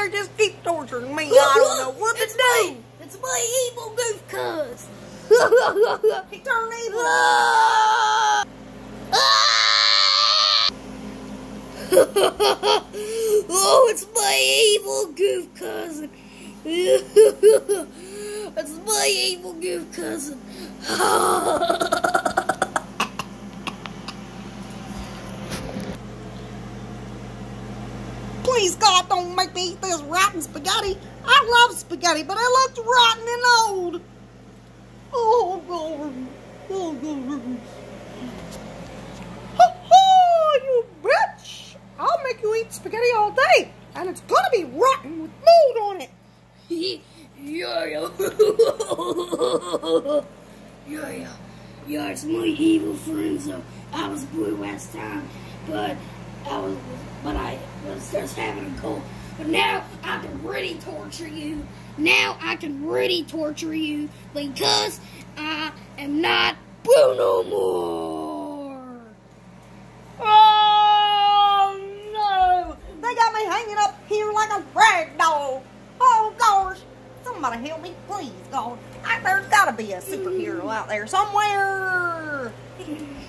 they just keep torturing me. I don't know what to do. My, it's my evil goof cuz. He turned evil. Ah! Ah! oh, it's my evil goof cousin. it's my evil goof cousin. Please, God, don't make me eat this rotten spaghetti. I love spaghetti, but it looks rotten and old. Oh, God. Oh, God. You bitch. I'll make you eat spaghetti all day, and it's gonna be rotten with mold on it. yeah, yeah. yeah, yeah. Yeah, it's my evil friend, so I was blue last time, but I was, but I was just having a cold. But now I can really torture you. Now I can really torture you because I am not blue no more. Oh, no. They got me hanging up here like a rag doll. Oh, gosh. Somebody help me, please, God. I, there's got to be a superhero out there somewhere.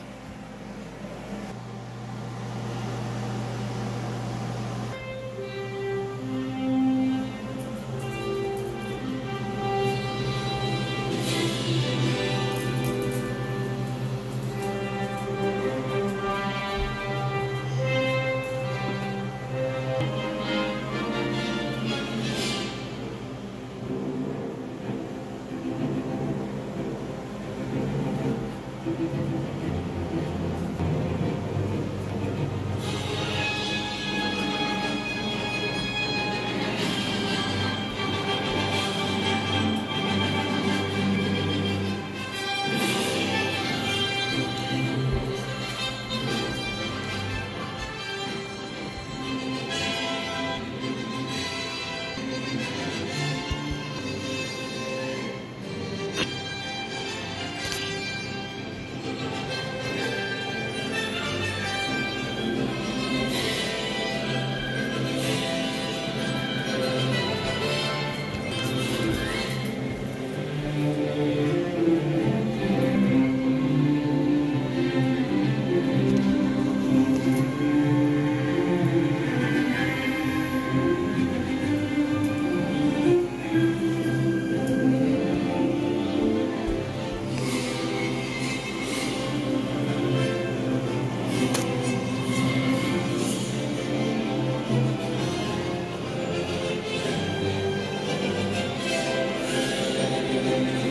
Amen.